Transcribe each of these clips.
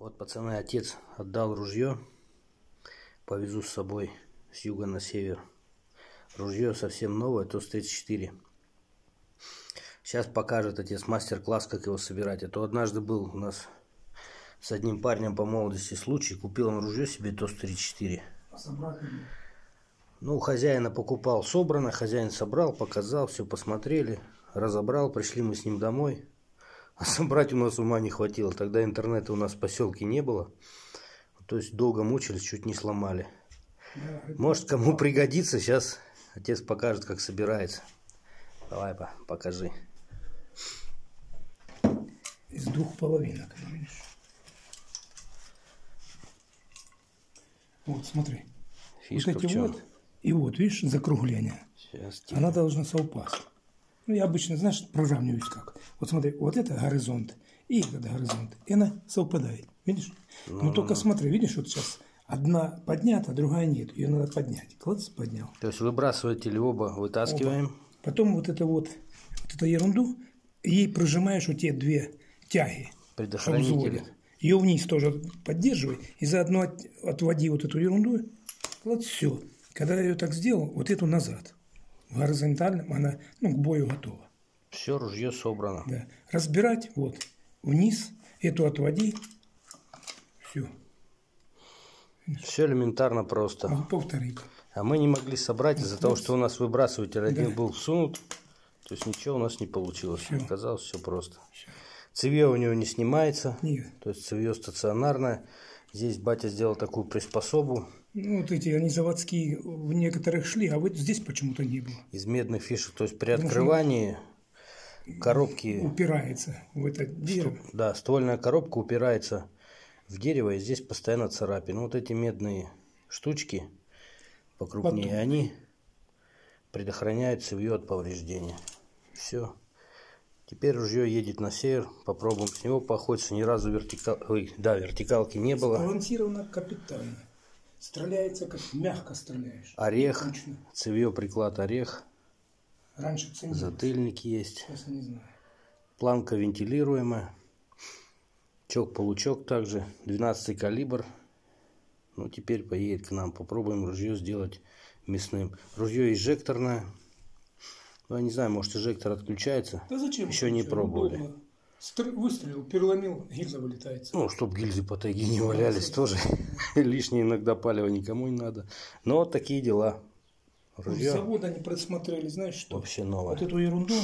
Вот, пацаны, отец отдал ружье. Повезу с собой с юга на север. Ружье совсем новое, ТОС-34. Сейчас покажет отец мастер-класс, как его собирать. А то однажды был у нас с одним парнем по молодости случай. Купил он ружье себе ТОС-34. Ну, у хозяина покупал собрано, хозяин собрал, показал, все посмотрели, разобрал, пришли мы с ним домой. А собрать у нас ума не хватило. Тогда интернета у нас в поселке не было. То есть долго мучились, чуть не сломали. Может, кому пригодится, сейчас отец покажет, как собирается. Давай, по покажи. Из двух половинок, видишь? Вот, смотри. Фишка вот эти вот. И вот, видишь, закругление. Сейчас, Она должна совпасть. Ну, я обычно, знаешь, проравниваюсь как. Вот смотри, вот это горизонт, и этот горизонт. И она совпадает. Видишь? Но только смотри, видишь, вот сейчас одна поднята, другая нет. Ее надо поднять. Клац, поднял. То есть выбрасываете или оба вытаскиваем. Потом вот это вот, вот эту ерунду, ей прожимаешь вот те две тяги. Предохранители. Ее вниз тоже поддерживай. И заодно от- отводи вот эту ерунду. Вот все. Когда я ее так сделал, вот эту назад. В горизонтальном она ну, к бою готова. Все, ружье собрано. Да. Разбирать вот вниз, эту отводи. Все. Все элементарно просто. Повтори. А мы не могли собрать из-за того, что у нас выбрасыватель один был всунут. То есть ничего у нас не получилось. Всё. Оказалось все просто. Цевье у него не снимается. Нет. То есть цевье стационарное. Здесь батя сделал такую приспособу Ну, вот эти, они заводские в некоторых шли, а вот здесь почему-то не было. из медных фишек. То есть при Потому что- открывании коробки, Упирается в это дерево. да, ствольная коробка упирается в дерево, и здесь постоянно царапины. Вот эти медные штучки покрупнее, Потом. они предохраняют цевье от повреждения. Все. Теперь ружье едет на север, попробуем с него поохотиться. Ни разу вертикал... Ой, да, вертикалки не было. Сбалансировано капитально. Стреляется, как мягко стреляешь. Орех, Точно. цевье, приклад, орех, Раньше ценил. затыльник есть. Сейчас я не знаю. Планка вентилируемая. Чок-получок также. 12 калибр. Ну, теперь поедет к нам. Попробуем ружье сделать мясным. Ружье инжекторное. Ну, я не знаю, может, инжектор отключается. Да зачем? Еще не пробовали. удобно. Стр- Выстрелил, переломил, гильза вылетает. Ну, чтоб гильзы по тайге не валялись тоже. Лишнее иногда палево никому не надо. Но вот такие дела. С Ружье завода они просмотрели, знаешь что? вообще новое. Вот эту ерунду,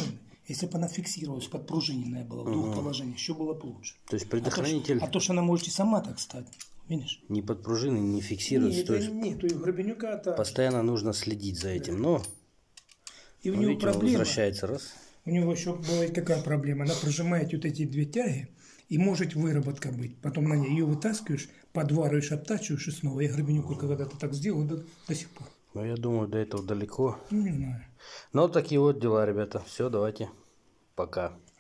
если бы она фиксировалась, подпружиненная была в двух положениях, еще было бы лучше. То есть А то, предохранитель а то, что она может и сама так стать. Видишь? не под не фиксируется. Нет, То есть нету и гребенюка так. постоянно нужно следить за этим. Но И у ну, него видите, проблема. возвращается раз. У него еще бывает какая проблема. Она прожимает вот эти две тяги, и может выработка быть. Потом на ней ее вытаскиваешь, подвариваешь, обтачиваешь и снова. Я гребенюку когда-то так сделал до, до сих пор. Но я думаю, до этого далеко. Ну, не знаю. Ну, такие вот дела, ребята. Все, давайте. Пока.